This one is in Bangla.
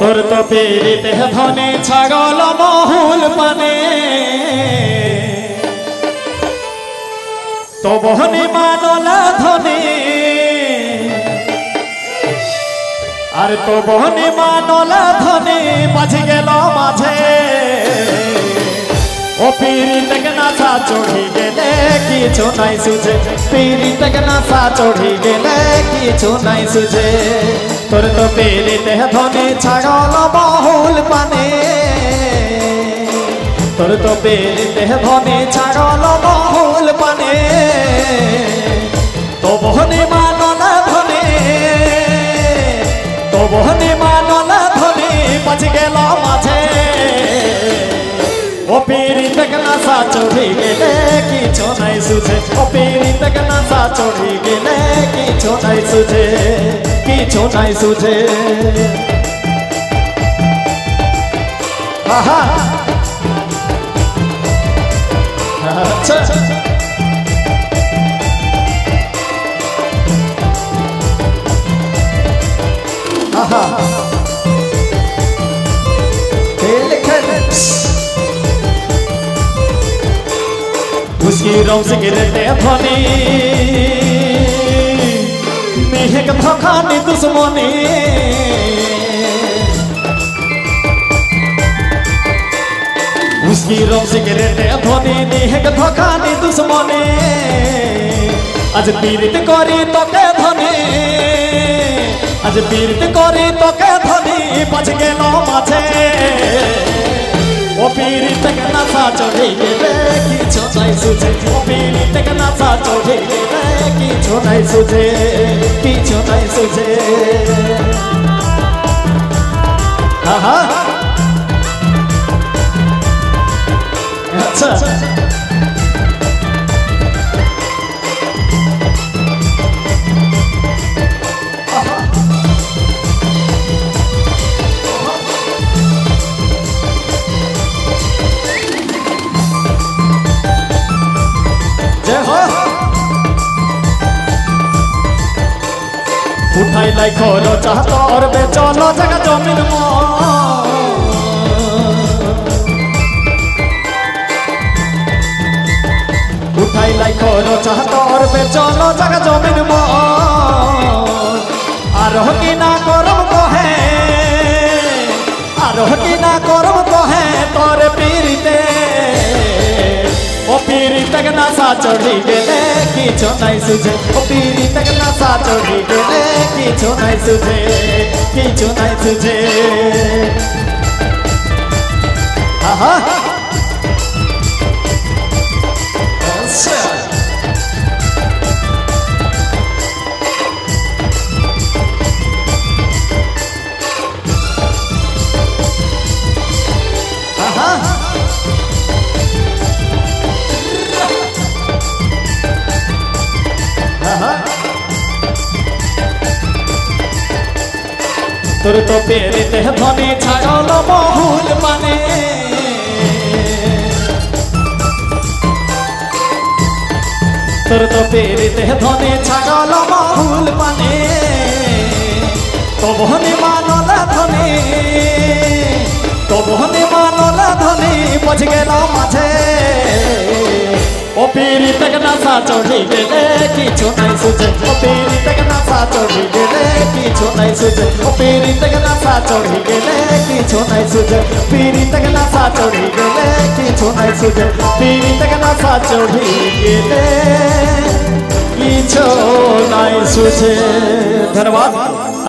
তোর তো পীড়িতে ধনে ছাগল, মহুল পানে। তো বহনে মানলা ধনে। আর তো বহনে মানলা ধনে বাজি গেল মাঝে। ও পীড়িতে নাচা চড়ি গেলে কিছু নাই সুঝে। পীড়িতে নাচা চড়ি গেলে কিছু নাই সুঝে। তোর তো পীড়িতে ধনে ছাগল বহুল পানে। তোর তো পীড়িতে ধনে ছাগল বহুল পানে। তো বহনে মানলা ধনে তো বহনে মানলা ধনে বাজ গেল মাঝে। ও পিড়ি থেকে নাসা চড়ি গেলে কিছু নাই সুঝে। ও পিড়ি থেকে নাসা চড়ি গেলে কিছু নাই সুঝে। কিছু নাই সুঝে আহা আচ্ছা আহা খেল খেল उसकी रौं से गिरते ध्वनि एक थकानी दुश्मनी उसकी रोम सिगरेट धोनी नी एक थकानी दुश्मनी आज पीड़ित करी तो के धनी आज पीड़ित करी तो के धनी बच गल माछे ओ पीड़ित के नशा चढ़े गेले की चचाई सुझे ओ पीड़ित के नशा चढ़े गेले চড়ে গেলে কিছু নাই সুঝে কিছু নাই সুঝে আহা উঠাই লাই খোলো চাহত অরবে চলো জায়গা জমির উঠাই লাই খোলো চাহত অরবে চলো জায়গা জমির ম আর কি না করম কহে, আর কি না করম কহে, তোর পীড়িতে। ও পীড়িতক নাসা চড়ি গেলে কিছু নাই সুঝে ও পীড়িতক নাসা চড়ি গেলে কিছু নাই সুঝে কিছু নাই সুঝে আহা তোর তো পেরেতে ধনে ছাগল বহুল মানে। তোর তো পেরেতে ধনে ছাগল বহুল মানে। তবহনে মানলা ধনে তবহনে মানলা ধনে বজ গেল মাঝে। ও পিড়ি থেকে নাসা চড়ি গেলে, কিছু নাই সুঝে। ও পিড়ি থেকে নাসা চড়ি গেলে কিছু নাই সুঝে ও পিড়ি থেকে নাসা চড়ি গেলে কিছু নাই সুঝে পীড়িত নাসা চড়ি গেলে কিছু নাই সুঝে পীড়িত নাসা চড়ি গেলে কিছু নাই সুঝে ধন্যবাদ।